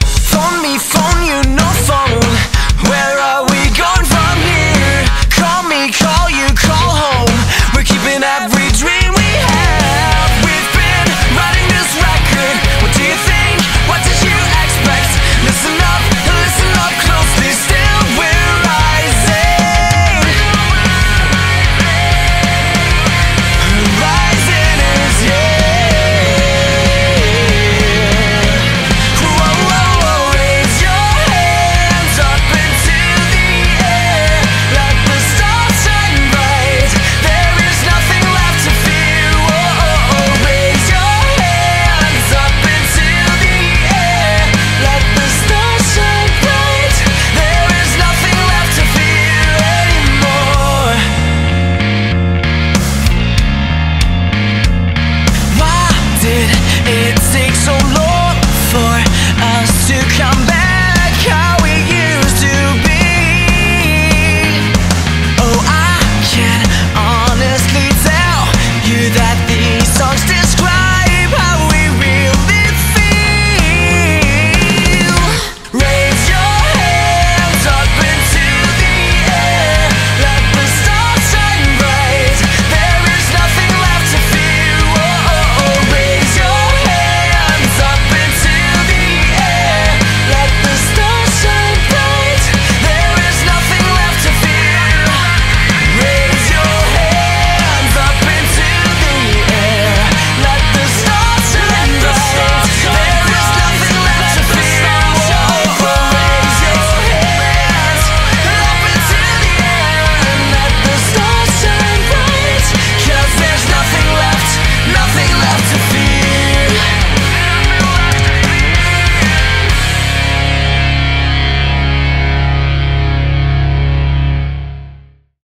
Phone me, phone you, no phone.